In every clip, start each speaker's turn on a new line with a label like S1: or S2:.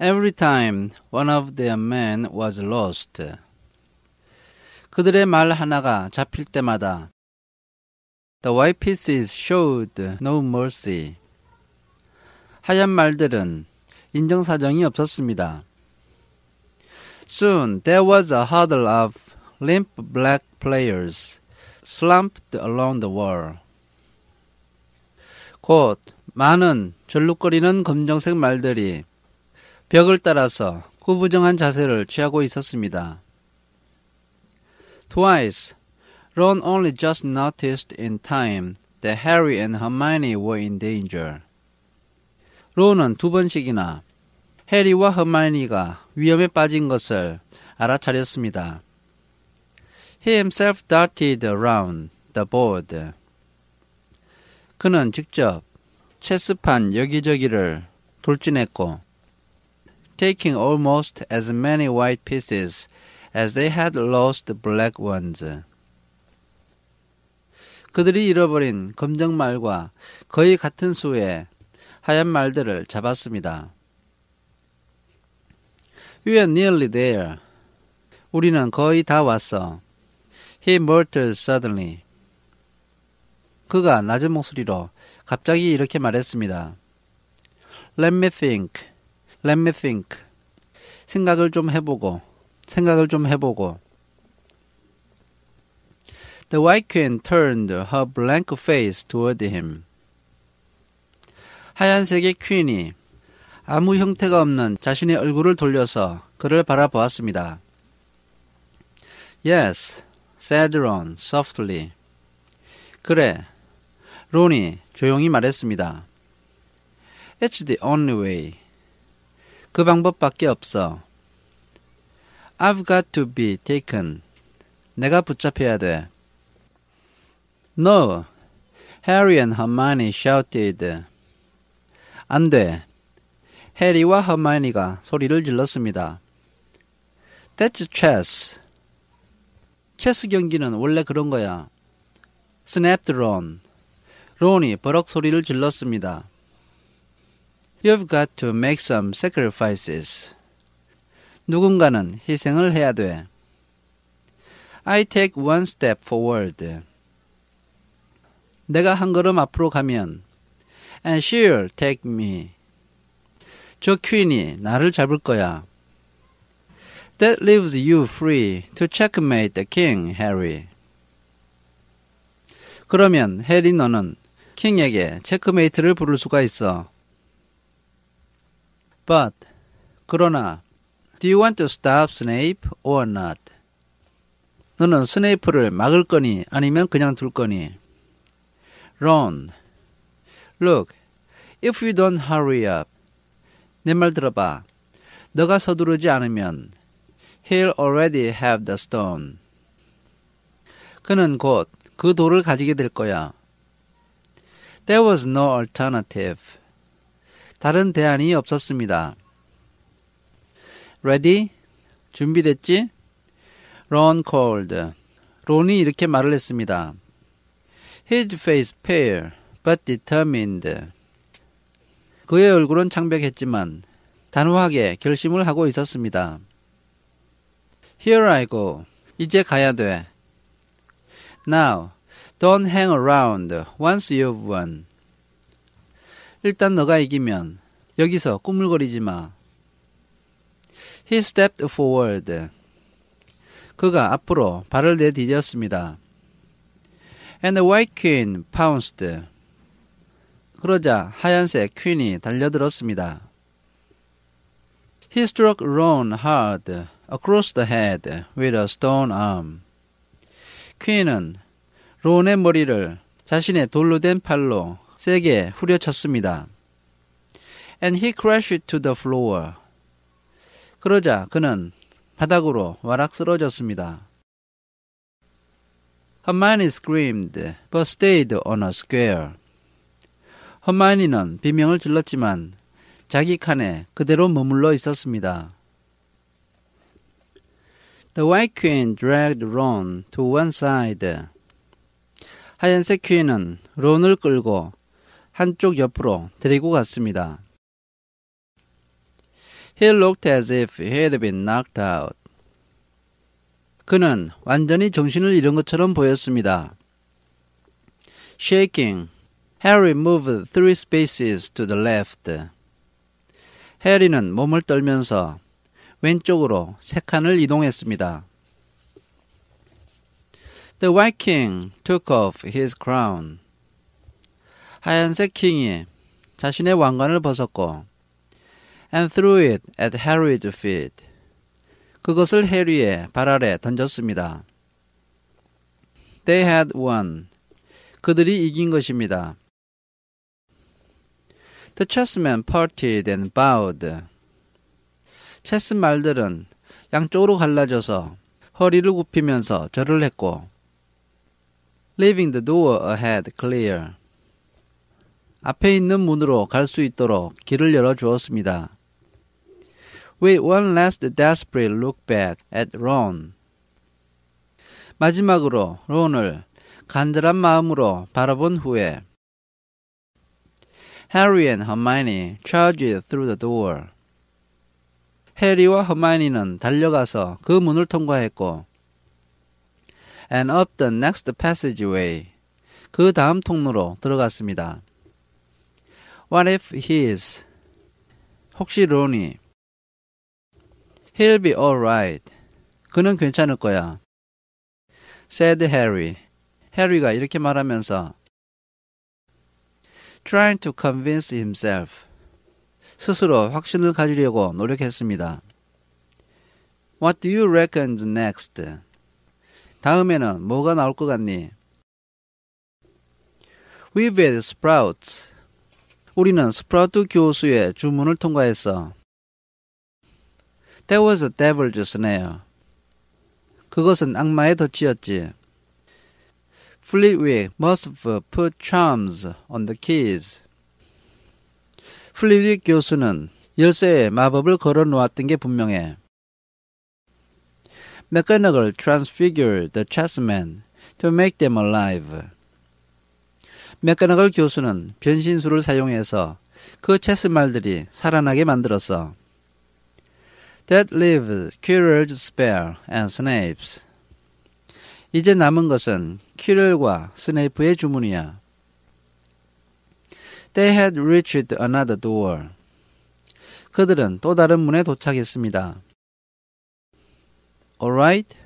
S1: Every time one of their men was lost. 그들의 말 하나가 잡힐 때마다 The white pieces showed no mercy. 하얀 말들은 인정사정이 없었습니다. Soon there was a huddle of limp black players slumped along the wall. 곧 많은 절룩거리는 검정색 말들이 벽을 따라서 구부정한 자세를 취하고 있었습니다. Twice, Ron only just noticed in time that Harry and Hermione were in danger. 론은 두 번씩이나 해리와 허마이니가 위험에 빠진 것을 알아차렸습니다. He himself darted around the board. 그는 직접 체스판 여기저기를 돌진했고 taking almost as many white pieces as they had lost black ones. 그들이 잃어버린 검정 말과 거의 같은 수의 하얀 말들을 잡았습니다. We are nearly there. 우리는 거의 다 왔어. He muttered suddenly. 그가 낮은 목소리로 갑자기 이렇게 말했습니다. Let me think. Let me think. 생각을 좀 해보고, 생각을 좀 해보고. The White Queen turned her blank face toward him. 하얀색의 퀸이 아무 형태가 없는 자신의 얼굴을 돌려서 그를 바라보았습니다. Yes, said Ron softly. 그래, 론이 조용히 말했습니다. It's the only way. 그 방법밖에 없어. I've got to be taken. 내가 붙잡혀야 돼. No. Harry and Hermione shouted. 안 돼. 해리와 허마이니가 소리를 질렀습니다. That's chess. 체스 경기는 원래 그런 거야. snapped Ron. 론이 버럭 소리를 질렀습니다. You've got to make some sacrifices. 누군가는 희생을 해야 돼. I take one step forward. 내가 한 걸음 앞으로 가면 and she'll take me. 저 퀸이 나를 잡을 거야. That leaves you free to checkmate the king, Harry. 그러면 해리 너는 킹에게 체크메이트를 부를 수가 있어. But 그러나 Do you want to stop Snape or not? 너는 스네이프를 막을 거니 아니면 그냥 둘 거니? Ron, look, if you don't hurry up, 내 말 들어봐. 너가 서두르지 않으면 he'll already have the stone. 그는 곧 그 돌을 가지게 될 거야. There was no alternative. 다른 대안이 없었습니다. Ready? 준비됐지? Ron called. 론이 이렇게 말을 했습니다. His face pale, but determined. 그의 얼굴은 창백했지만 단호하게 결심을 하고 있었습니다. Here I go. 이제 가야 돼. Now, don't hang around once you've won. 일단 너가 이기면 여기서 꾸물거리지 마. He stepped forward. 그가 앞으로 발을 내디뎠습니다. And the white queen pounced. 그러자 하얀색 퀸이 달려들었습니다. He struck Ron hard across the head with a stone arm. 퀸은 론의 머리를 자신의 돌로 된 팔로 세게 후려쳤습니다. And he crashed to the floor. 그러자 그는 바닥으로 와락 쓰러졌습니다. Hermione screamed, but stayed on a square. 허마이니는 비명을 질렀지만 자기 칸에 그대로 머물러 있었습니다. The White Queen dragged Ron to one side. 하얀색 퀸은 론을 끌고 한쪽 옆으로 데리고 갔습니다. He looked as if he had been knocked out. 그는 완전히 정신을 잃은 것처럼 보였습니다. Shaking, Harry moved three spaces to the left. 해리는 몸을 떨면서 왼쪽으로 세 칸을 이동했습니다. The White King took off his crown. 하얀색 킹이 자신의 왕관을 벗었고 and threw it at Harry's feet. 그것을 해리의 발 아래 던졌습니다. They had won. 그들이 이긴 것입니다. The chessmen parted and bowed. 체스 말들은 양쪽으로 갈라져서 허리를 굽히면서 절을 했고 leaving the door ahead clear. 앞에 있는 문으로 갈 수 있도록 길을 열어 주었습니다. With one last desperate look back at Ron. 마지막으로 론을 간절한 마음으로 바라본 후에 Harry and Hermione charged through the door. 해리와 허마이니는 달려가서 그 문을 통과했고 and up the next passageway. 그 다음 통로로 들어갔습니다. What if he's 혹시 론이 He'll be alright. 그는 괜찮을 거야. said Harry. 해리가 이렇게 말하면서 trying to convince himself. 스스로 확신을 가지려고 노력했습니다. What do you reckon next? 다음에는 뭐가 나올 것 같니? We've had sprouts. 우리는 스프라우트 교수의 주문을 통과했어. That was a devil's snare. 그것은 악마의 덫이었지. Flitwick must have put charms on the keys. 플리윅 교수는 열쇠에 마법을 걸어 놓았던 게 분명해. McGonagall transfigured the chessmen to make them alive. 맥가나걸 교수는 변신술을 사용해서 그 체스말들이 살아나게 만들었어. That leaves Quirrell's spell and Snape's. 이제 남은 것은 퀴럴과 스네이프의 주문이야. They had reached another door. 그들은 또 다른 문에 도착했습니다. Alright?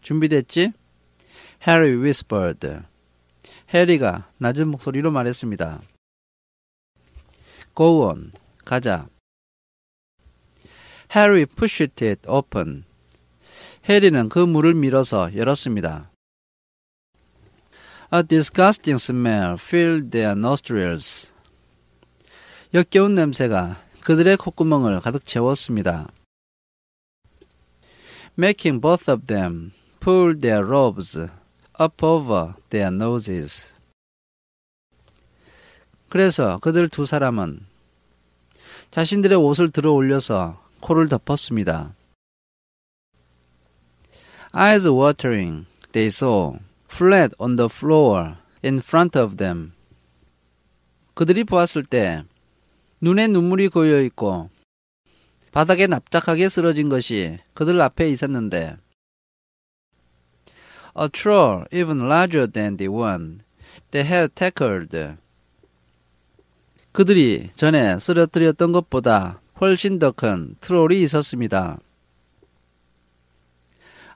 S1: 준비됐지? Harry whispered. 해리가 낮은 목소리로 말했습니다. Go on. 가자. Harry pushed it open. 해리는 그 문을 밀어서 열었습니다. A disgusting smell filled their nostrils. 역겨운 냄새가 그들의 콧구멍을 가득 채웠습니다. Making both of them pull their robes up over their noses. 그래서 그들 두 사람은 자신들의 옷을 들어 올려서 코를 덮었습니다. Eyes watering, they saw, flat on the floor in front of them. 그들이 보았을 때 눈에 눈물이 고여 있고 바닥에 납작하게 쓰러진 것이 그들 앞에 있었는데 a troll even larger than the one they had tackled. 그들이 전에 쓰러뜨렸던 것보다 훨씬 더 큰 트롤이 있었습니다.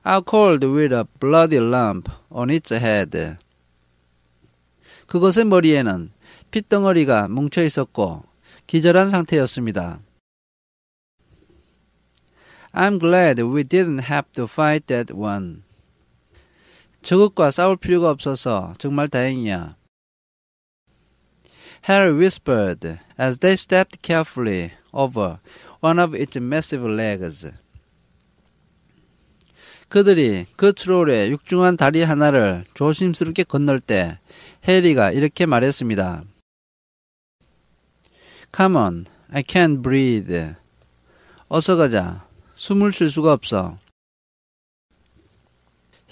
S1: Are cold with a bloody lump on its head. 그것의 머리에는 핏덩어리가 뭉쳐 있었고 기절한 상태였습니다. I'm glad we didn't have to fight that one. 저것과 싸울 필요가 없어서 정말 다행이야. Harry whispered as they stepped carefully over one of its massive legs. 그들이 그 트롤의 육중한 다리 하나를 조심스럽게 건널 때 해리가 이렇게 말했습니다. Come on, I can't breathe. 어서 가자. 숨을 쉴 수가 없어.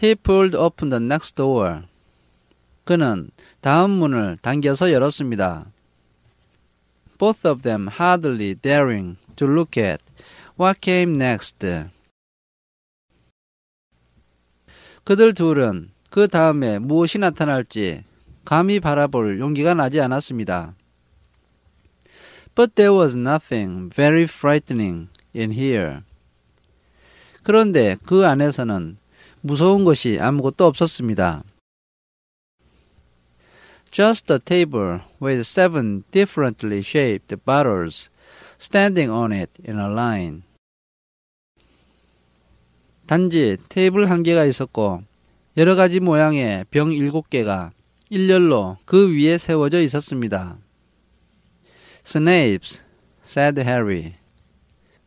S1: He pulled open the next door. 그는 다음 문을 당겨서 열었습니다. Both of them hardly daring to look at What came next? 그들 둘은 그 다음에 무엇이 나타날지 감히 바라볼 용기가 나지 않았습니다. But there was nothing very frightening in here. 그런데 그 안에서는 무서운 것이 아무것도 없었습니다. Just a table with seven differently shaped bottles standing on it in a line. 단지 테이블 한 개가 있었고 여러 가지 모양의 병 일곱 개가 일렬로 그 위에 세워져 있었습니다. Snapes, said Harry.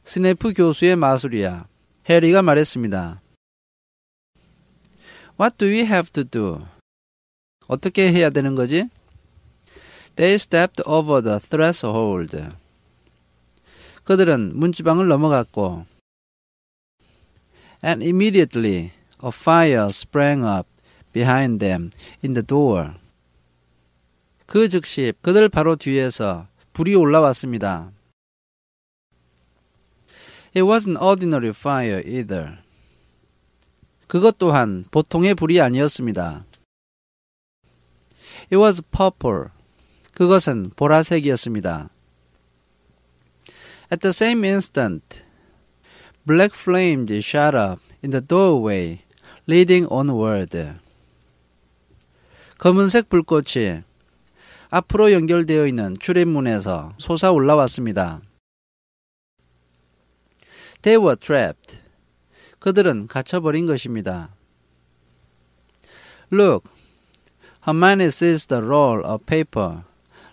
S1: 스네프 교수의 마술이야. 해리가 말했습니다. What do we have to do? 어떻게 해야 되는 거지? They stepped over the threshold. 그들은 문지방을 넘어갔고 and immediately a fire sprang up behind them in the door. 그 즉시 그들 바로 뒤에서 불이 올라왔습니다. It wasn't ordinary fire either. 그것 또한 보통의 불이 아니었습니다. It was purple. 그것은 보라색이었습니다. At the same instant, black flames shot up in the doorway leading onward. 검은색 불꽃이 앞으로 연결되어 있는 출입문에서 솟아 올라왔습니다. They were trapped. 그들은 갇혀버린 것입니다. Look, Hermione sees the roll of paper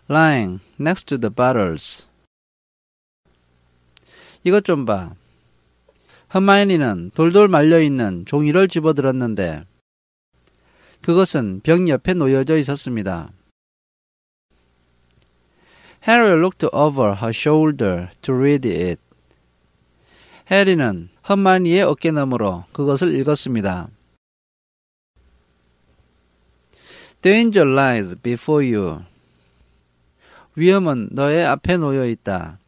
S1: lying next to the bottles. 이것 좀 봐. 허마이니는 돌돌 말려있는 종이를 집어들었는데 그것은 병 옆에 놓여져 있었습니다. Harry looked over her shoulder to read it. 해리는 험마니의 어깨너머로 그것을 읽었습니다. Danger lies before you. 위험은 너의 앞에 놓여 있다.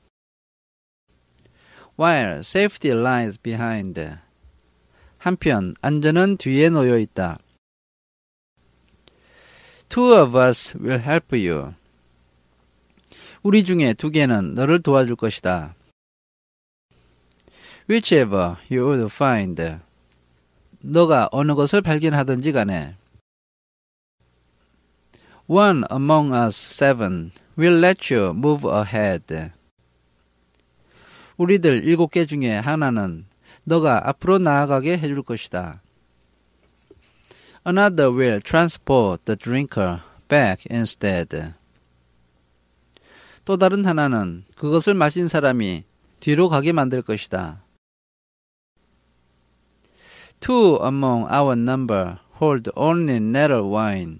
S1: While safety lies behind. 한편 안전은 뒤에 놓여 있다. Two of us will help you. 우리 중에 두 개는 너를 도와줄 것이다. Whichever you would find. 너가 어느 것을 발견하든지 간에. One among us seven will let you move ahead. 우리들 일곱 개 중에 하나는 너가 앞으로 나아가게 해줄 것이다. Another will transport the drinker back instead. 또 다른 하나는 그것을 마신 사람이 뒤로 가게 만들 것이다. Two among our number hold only nettle wine.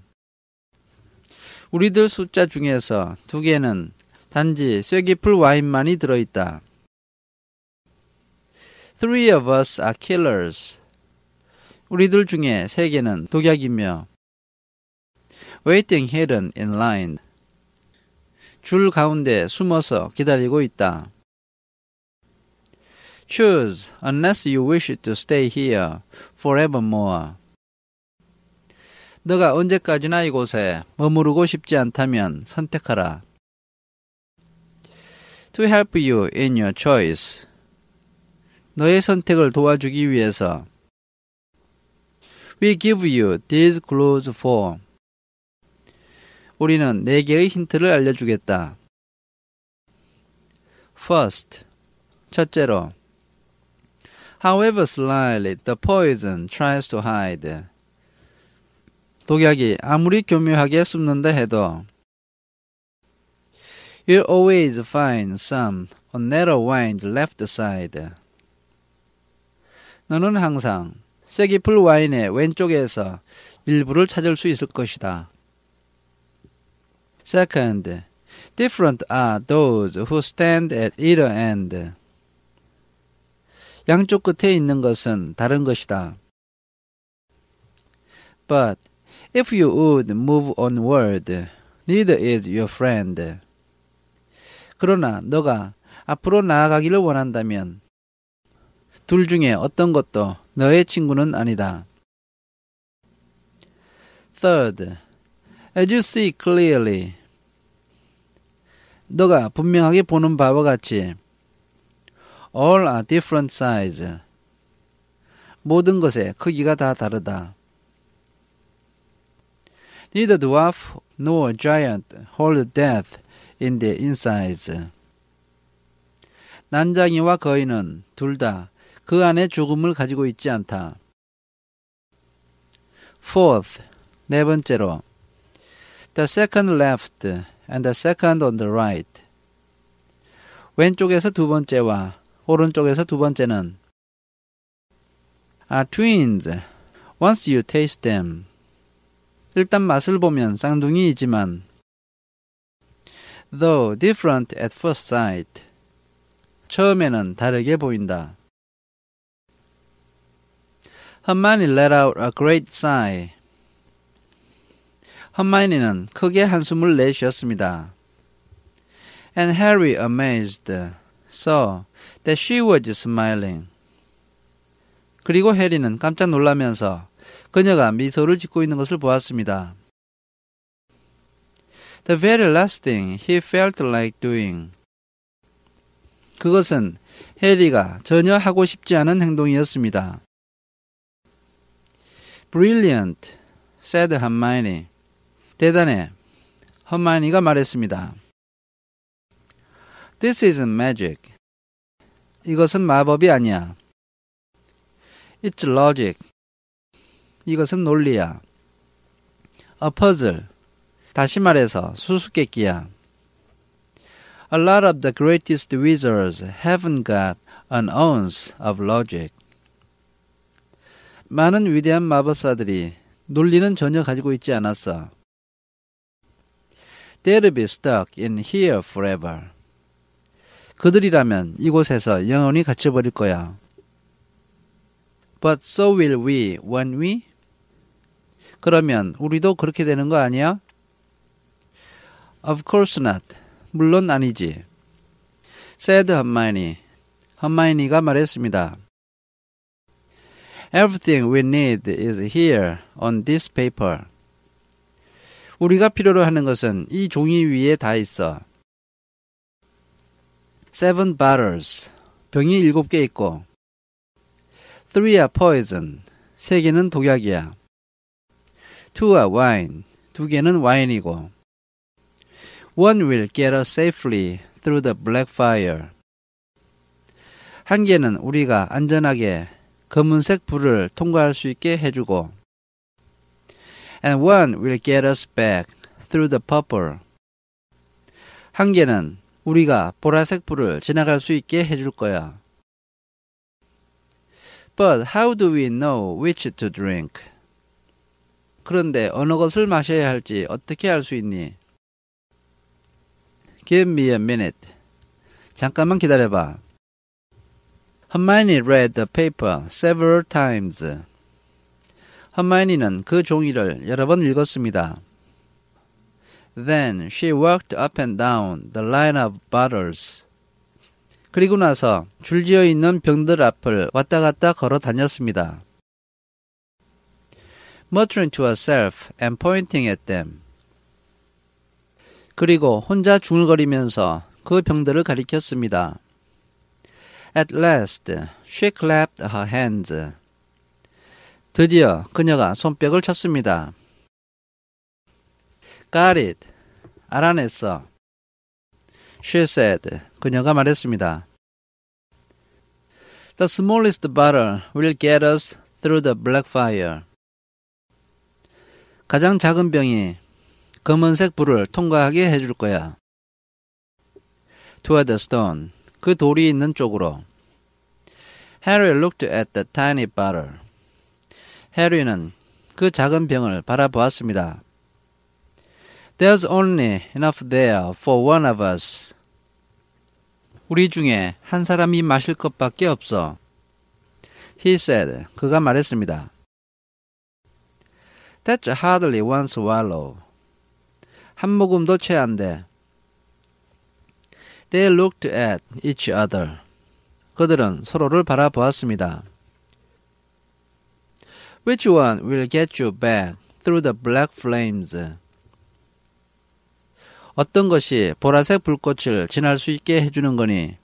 S1: 우리들 숫자 중에서 두 개는 단지 쇠기풀 와인만이 들어있다. Three of us are killers. 우리들 중에 세 개는 독약이며 waiting hidden in line. 줄 가운데 숨어서 기다리고 있다. Choose unless you wish to stay here forevermore. 너가 언제까지나 이곳에 머무르고 싶지 않다면 선택하라. To help you in your choice. 너의 선택을 도와주기 위해서 We give you these clues for 우리는 네 개의 힌트를 알려주겠다. First, 첫째로 However slyly the poison tries to hide 독약이 아무리 교묘하게 숨는다 해도 You'll always find some on narrow wine's left side. 너는 항상 쐐기풀 와인의 왼쪽에서 일부를 찾을 수 있을 것이다. Second, different are those who stand at either end. 양쪽 끝에 있는 것은 다른 것이다. But if you would move onward, neither is your friend. 그러나 너가 앞으로 나아가기를 원한다면 둘 중에 어떤 것도 너의 친구는 아니다. Third, as you see clearly. 너가 분명하게 보는 바와 같이 all are different size. 모든 것의 크기가 다 다르다. Neither dwarf nor giant hold death in their insides. 난장이와 거인은 둘 다 그 안에 죽음을 가지고 있지 않다. Fourth, 네 번째로 The second left and the second on the right. 왼쪽에서 두 번째와 오른쪽에서 두 번째는 are twins once you taste them. 일단 맛을 보면 쌍둥이이지만 though different at first sight. 처음에는 다르게 보인다. Hermione let out a great sigh. 험마이니는 크게 한숨을 내쉬었습니다. And Harry, amazed, saw that she was smiling. 그리고 해리는 깜짝 놀라면서 그녀가 미소를 짓고 있는 것을 보았습니다. The very last thing he felt like doing. 그것은 해리가 전혀 하고 싶지 않은 행동이었습니다. Brilliant, said Hermione. 대단해. 허마니가 말했습니다. This isn't magic. 이것은 마법이 아니야. It's logic. 이것은 논리야. A puzzle. 다시 말해서 수수께끼야. A lot of the greatest wizards haven't got an ounce of logic. 많은 위대한 마법사들이 논리는 전혀 가지고 있지 않았어. They'll be stuck in here forever. 그들이라면 이곳에서 영원히 갇혀버릴 거야. But so will we, won't we? 그러면 우리도 그렇게 되는 거 아니야? Of course not. 물론 아니지. said Hermione. 허마이니가 말했습니다. Everything we need is here on this paper. 우리가 필요로 하는 것은 이 종이 위에 다 있어. Seven bottles. 병이 일곱 개 있고. Three are poison. 세 개는 독약이야. Two are wine. 두 개는 와인이고. One will get us safely through the black fire. 한 개는 우리가 안전하게 검은색 불을 통과할 수 있게 해주고 and one will get us back through the purple. 한 개는 우리가 보라색 불을 지나갈 수 있게 해줄 거야. But how do we know which to drink? 그런데 어느 것을 마셔야 할지 어떻게 알 수 있니? Give me a minute. 잠깐만 기다려봐. Hermione read the paper several times. 허마이니는 그 종이를 여러 번 읽었습니다. Then she walked up and down the line of bottles. 그리고 나서 줄지어 있는 병들 앞을 왔다 갔다 걸어 다녔습니다. Muttering to herself and pointing at them. 그리고 혼자 중얼거리면서 그 병들을 가리켰습니다. At last, she clapped her hands. 드디어 그녀가 손뼉을 쳤습니다. Got it. 알아냈어. She said. 그녀가 말했습니다. The smallest bottle will get us through the black fire. 가장 작은 병이 검은색 불을 통과하게 해줄 거야. Toward the stone. 그 돌이 있는 쪽으로. Harry looked at the tiny bottle. 해리는 그 작은 병을 바라보았습니다. There's only enough there for one of us. 우리 중에 한 사람이 마실 것밖에 없어. He said. 그가 말했습니다. That's hardly one swallow. 한 모금도 채 안 돼. They looked at each other. 그들은 서로를 바라보았습니다. Which one will get you back through the black flames? 어떤 것이 보라색 불꽃을 지날 수 있게 해주는 거니?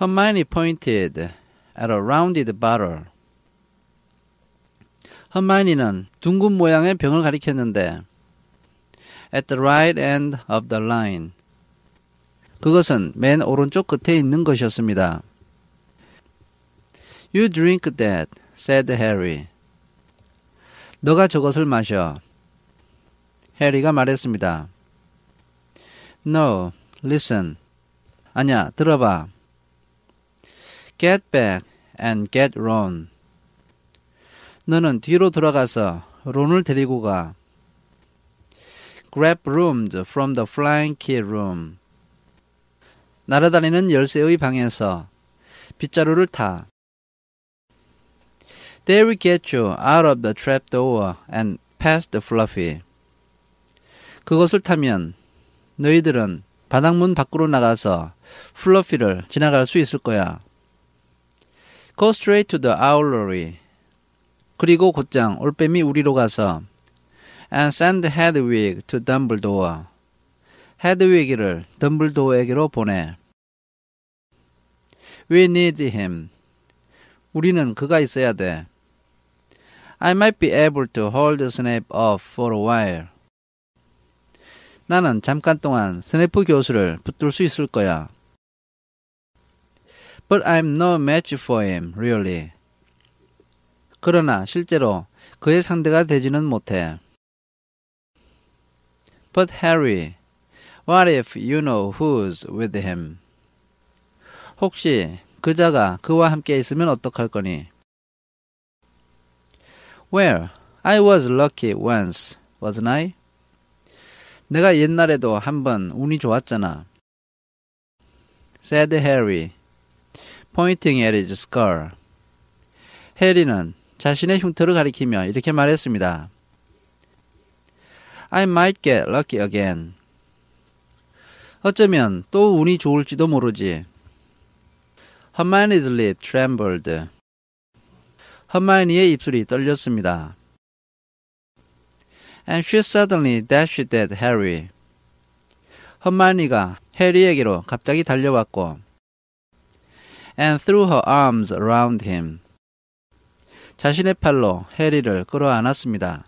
S1: Hermione pointed at a rounded bottle. 허마이니는 둥근 모양의 병을 가리켰는데 at the right end of the line. 그것은 맨 오른쪽 끝에 있는 것이었습니다. You drink that, said Harry. 너가 저것을 마셔. 해리가 말했습니다. No, listen. 아냐, 들어봐. Get back and get Ron. 너는 뒤로 돌아가서 론을 데리고 가. Grab rooms from the flying key room. 날아다니는 열쇠의 방에서 빗자루를 타. They will get you out of the trapdoor and past the fluffy. 그것을 타면 너희들은 바닥문 밖으로 나가서 플러피를 지나갈 수 있을 거야. Go straight to the owlery. 그리고 곧장 올빼미 우리로 가서 and send Hedwig to Dumbledore. 헤드위기를 덤블도어에게로 보내. We need him. 우리는 그가 있어야 돼. I might be able to hold Snape off for a while. 나는 잠깐 동안 스네프 교수를 붙들 수 있을 거야. But I'm no match for him, really. 그러나 실제로 그의 상대가 되지는 못해. But Harry, what if you know who's with him? 혹시 그자가 그와 함께 있으면 어떡할 거니? Well, I was lucky once, wasn't I? 내가 옛날에도 한번 운이 좋았잖아. said Harry, pointing at his skull. 해리는 자신의 흉터를 가리키며 이렇게 말했습니다. I might get lucky again. 어쩌면 또 운이 좋을지도 모르지. Hermione's lip trembled. 허마이니의 입술이 떨렸습니다. And she suddenly dashed at Harry. 허마이니가 해리에게로 갑자기 달려왔고 and threw her arms around him. 자신의 팔로 해리를 끌어안았습니다.